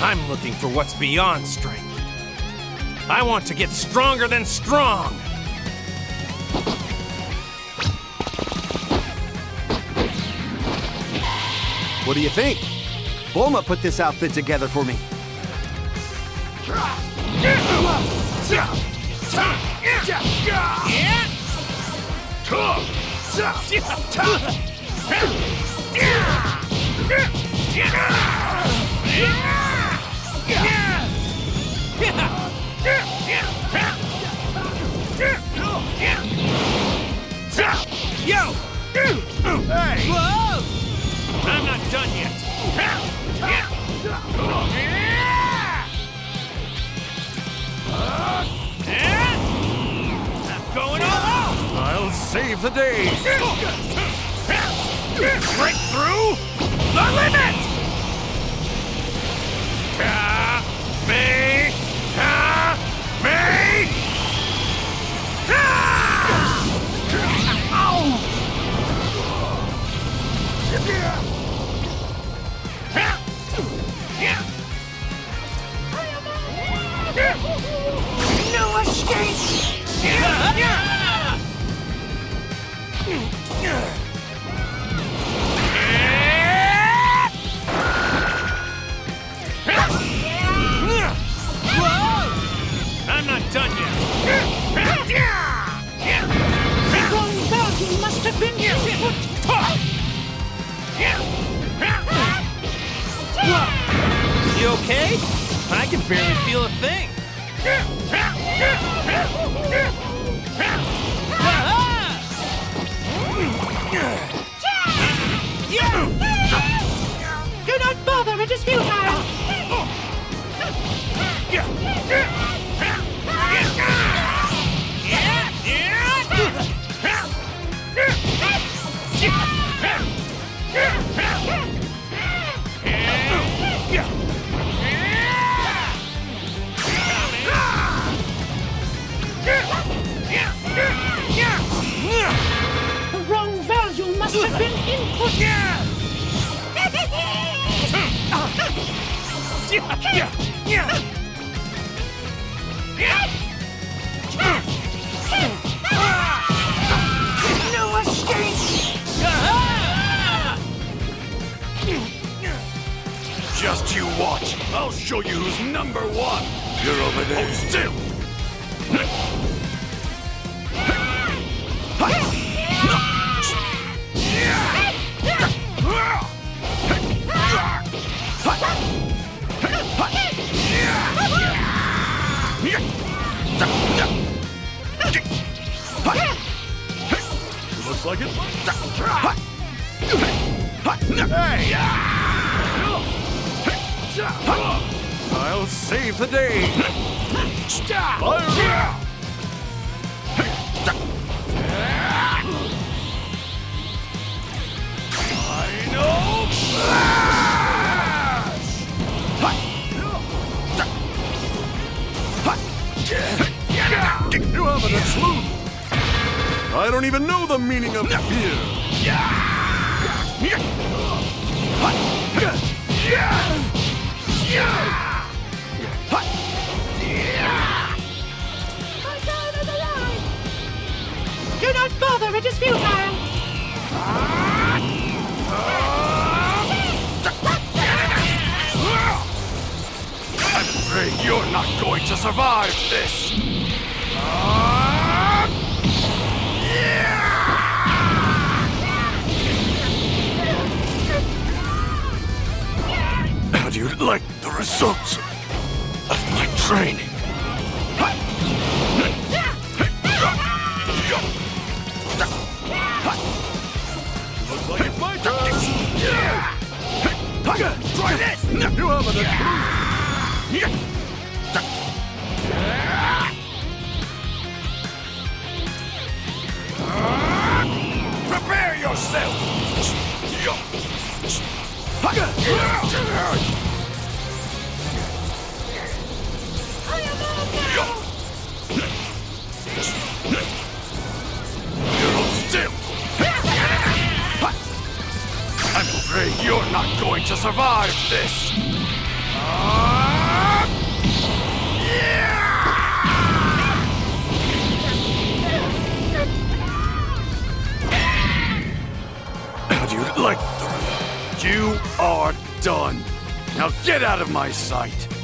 I'm looking for what's beyond strength. I want to get stronger than strong. What do you think? Bulma put this outfit together for me. Yo! Done yet. I'm going all out! I'll save the day. Break through the limit! Ah, ka me ka I'm not done yet. Must have been. You okay? I can barely feel a thing. Do not bother, it is futile. No escape! Just you watch. I'll show you who's number one. You're over there. Hold still. Like it. Hey! I'll save the day. Fire! Don't even know the meaning of fear. Do not bother, it is futile. I'm afraid you're not going to survive this. results of my training. Like my! Try this! You haven't! Prepare yourself! Haga! You're not going to survive this! Uh, yeah! How do you like? You are done! Now get out of my sight!